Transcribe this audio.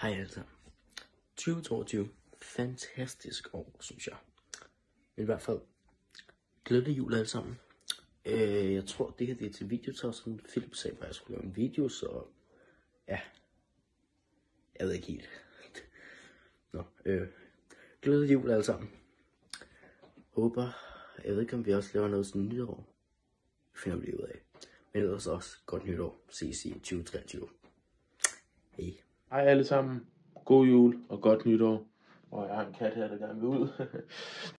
Hej alle sammen. 2022. Fantastisk år, synes jeg. Men i hvert fald, glædelig jul alle sammen. Øh, jeg tror, det her det er til videotosken. Philip sagde at jeg skulle lave en video, så ja. Jeg ved ikke helt. Nå, øh, glædelig jul alle sammen. Håber, jeg ved ikke, om vi også laver noget sådan nytår. Det finder vi lige ud af. Men ellers også godt nytår. Ses i 2023. Hej. Hej alle sammen. God jul og godt nytår. Og jeg har en kat her, der gerne vil ud.